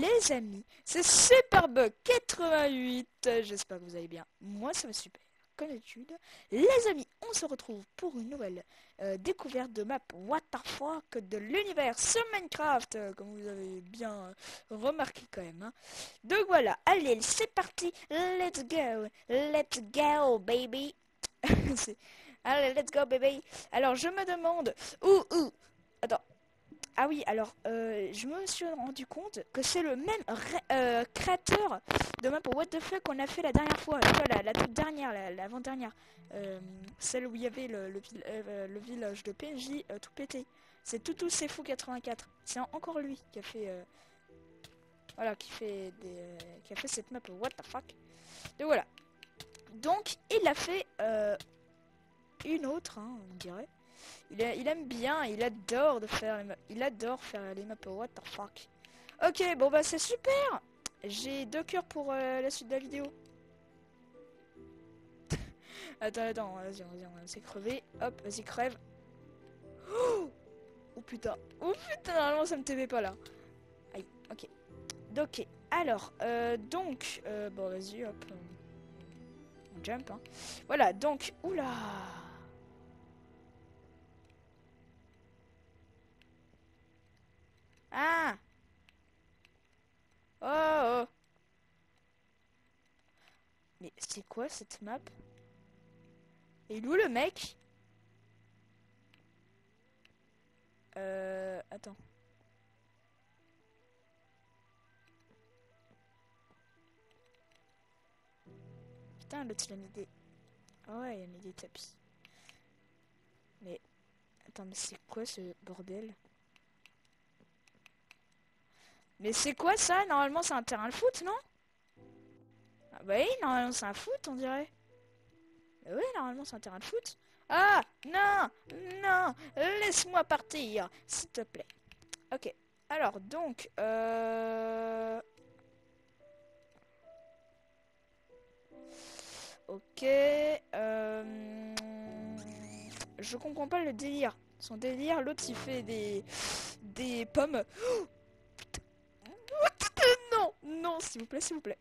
les amis, c'est Superbug 88. J'espère que vous allez bien. Moi, ça va super. Comme d'habitude, les amis, on se retrouve pour une nouvelle euh, découverte de map What the fuck de l'univers sur Minecraft, euh, comme vous avez bien euh, remarqué quand même. hein. Donc voilà, allez, c'est parti. Let's go. Let's go, baby. Allez, let's go, baby. Alors, je me demande où, où? Attends. Ah oui, alors, euh, je me suis rendu compte que c'est le même euh, créateur de map What the fuck qu'on a fait la dernière fois, la, toute dernière, la- l'avant-dernière, Euh, celle où il y avait le, le, vil- le village de PNJ tout pété. C'est Toutou C'est Fou 84. C'est en- encore lui qui a fait, voilà, qui a fait cette map What the fuck. Donc voilà. Donc il a fait une autre, hein, on dirait. Il, aime bien, il adore de faire. Il adore faire les maps what the fuck. Ok, bon bah c'est super J'ai deux cœurs pour euh, la suite de la vidéo. attends, attends, vas-y, vas-y, on va de crever. Hop, vas-y, crève. Oh, oh putain, oh putain, normalement ça me TV pas là. Aïe, ok. Ok, alors, euh, donc, euh, bon vas-y, hop. On jump, hein. Voilà, donc, oula Ah Oh, oh. Mais c'est quoi cette map? Et où le mec? Euh... Attends. Putain, l'autre il a mis des... Ah ouais, il a mis des tapis. Mais... Attends, mais c'est quoi ce bordel? Mais c'est quoi ça Normalement c'est un terrain de foot, non? Ah bah oui, normalement c'est un foot, on dirait. Oui, normalement c'est un terrain de foot. Ah Non Non Laisse-moi partir, s'il te plaît. Ok. Alors, donc... Euh... Ok. euh, Je comprends pas le délire. Son délire, l'autre il fait des... Des pommes. Non, non, s'il vous plaît, s'il vous plaît.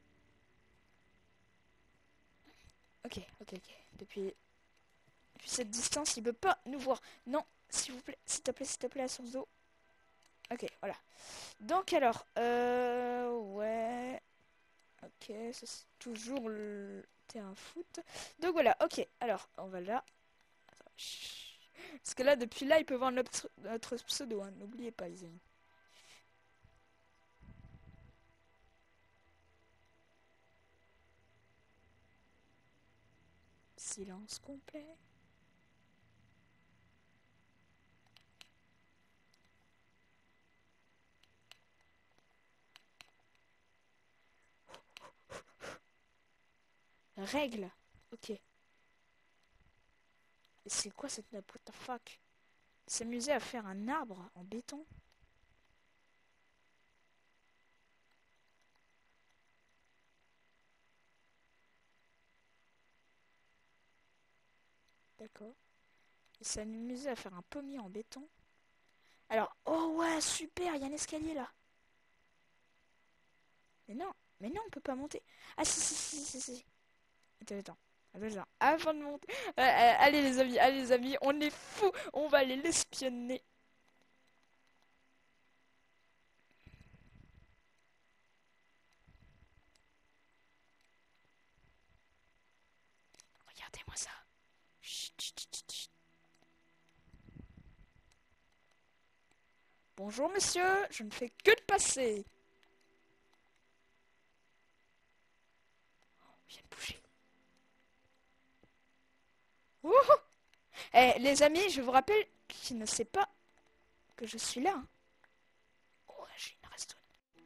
Ok, ok, ok. Depuis, depuis cette distance, il peut pas nous voir. Non, s'il vous plaît, s'il te plaît, s'il te plaît, la source d'eau. Ok, voilà. Donc alors, euh, ouais. Ok, c'est toujours le terrain foot. Donc voilà, ok. Alors, on va là. Parce que là, depuis là, il peut voir notre, notre pseudo. hein. N'oubliez pas, les amis. Silence complet. Règle. Ok. C'est quoi cette map What the fuck? S'amuser à faire un arbre en béton? D'accord. Et s'amuser à faire un pommier en béton. Alors, oh ouais, super, il y a un escalier là. Mais non, mais non, on peut pas monter. Ah si, si, si, si, si. Attends. Attends, attends. Avant de monter. Euh, euh, allez les amis, allez les amis, on est fous. On va aller l'espionner. Regardez-moi ça. Bonjour monsieur, je ne fais que de passer. Oh, il vient de bouger. Wouhou Eh les amis, je vous rappelle qu'il ne sait pas que je suis là. hein. Oh, j'ai une.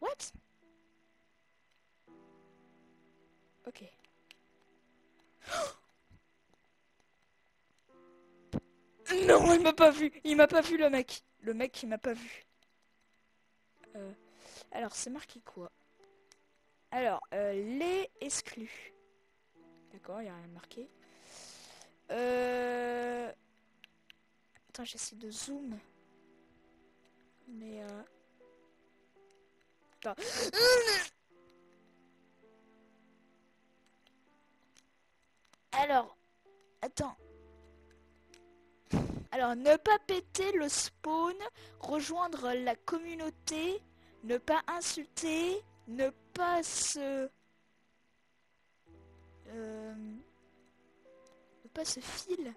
What? Ok. Non, il m'a pas vu. Il m'a pas vu le mec. Le mec, il m'a pas vu. Euh, alors, c'est marqué quoi? Alors, euh, les exclus. D'accord, il n'y a rien marqué. Euh... Attends, j'essaie de zoom. Mais euh... Attends. Ne pas péter le spawn, rejoindre la communauté, ne pas insulter, ne pas se... Euh, ne pas se fil.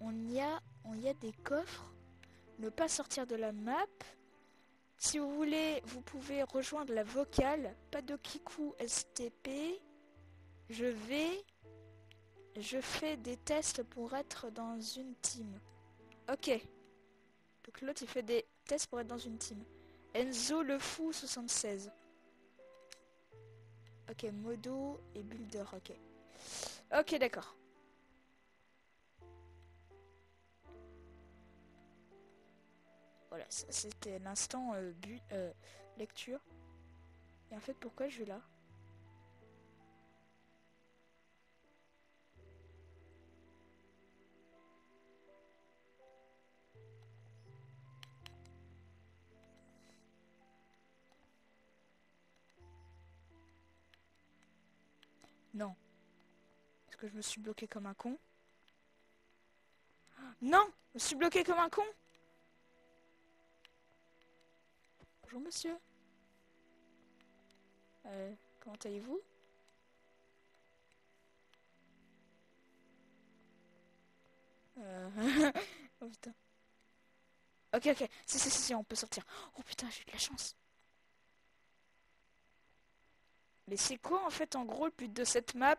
On y a, on y a des coffres. Ne pas sortir de la map. Si vous voulez, vous pouvez rejoindre la vocale. Pas de Kiku STP. Je vais... Je fais des tests pour être dans une team. Ok. Donc l'autre il fait des tests pour être dans une team. Enzo le fou 76. Ok, modo et builder, ok. Ok, d'accord. Voilà, c'était l'instant euh, euh, lecture. Et en fait, pourquoi je vais là? Non. Est-ce que je me suis bloqué comme un con? Non Je me suis bloqué comme un con Bonjour monsieur. Euh, comment allez-vous? Euh... oh putain. Ok, ok. Si, si, si, si, on peut sortir. Oh putain, j'ai eu de la chance. Mais c'est quoi en fait en gros le but de cette map?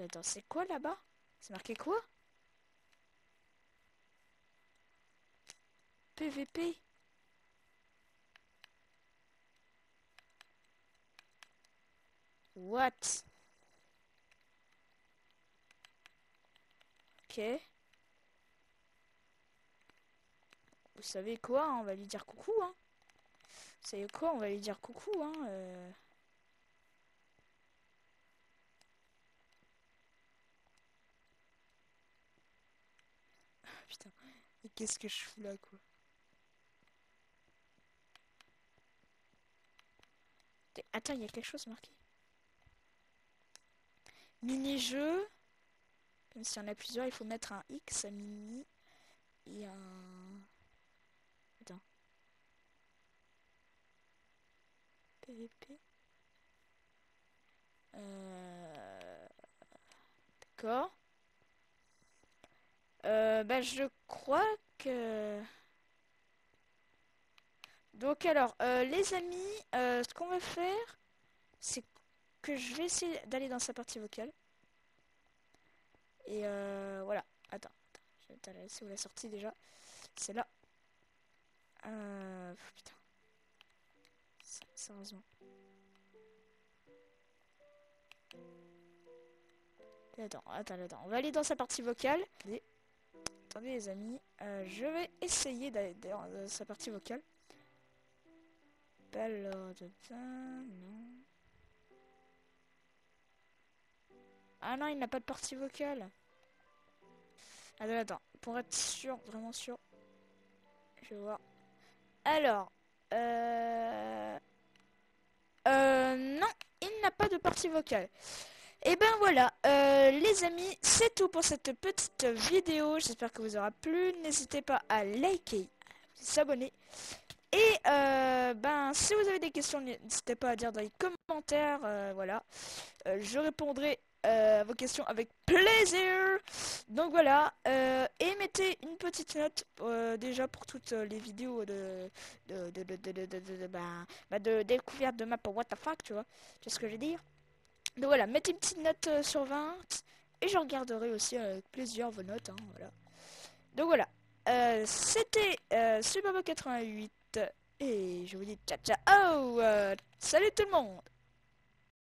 Attends, c'est quoi là-bas? C'est marqué quoi? PVP What? Ok. Vous savez quoi On va lui dire coucou, hein savez quoi On va lui dire coucou, hein. Euh... Putain, mais qu'est-ce que je fous là, quoi Attends, il y a quelque chose marqué. Mini-jeu. Même s'il y en a plusieurs, il faut mettre un X à mini et un... Euh, d'accord. Bah, je crois que... Donc alors, euh, les amis, ce qu'on va faire, c'est que je vais essayer d'aller dans sa partie vocale. Et voilà. Attends, attends, je vais où la sortie déjà. C'est là. putain. Sérieusement. Attends, attends, attends. On va aller dans sa partie vocale. Attendez les amis. Euh, je vais essayer d'aller dans sa partie vocale. Alors, non. Ah non, il n'a pas de partie vocale. Attends, attends. Pour être sûr, vraiment sûr. Je vais voir. Alors, euh... Euh, non, il n'a pas de partie vocale. Et ben voilà, euh, les amis, c'est tout pour cette petite vidéo. J'espère que vous aura plu. N'hésitez pas à liker, à vous abonner. Et euh, ben, si vous avez des questions, n'hésitez pas à dire dans les commentaires. Euh, voilà, je répondrai euh, vos questions avec plaisir. Donc voilà, euh, et mettez une petite note euh, déjà pour toutes les vidéos de de, de, de, de, bah, bah, de découverte de map what the fuck, tu vois, tu ce que je veux dire? Donc voilà, mettez une petite note sur 20 et je regarderai aussi avec plaisir vos notes. Hein, voilà. Donc voilà, c'était Superbo88 et je vous dis ciao ciao. Oh, salut tout le monde